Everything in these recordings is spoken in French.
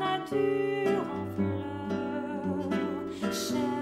nature en fleurs.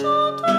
junto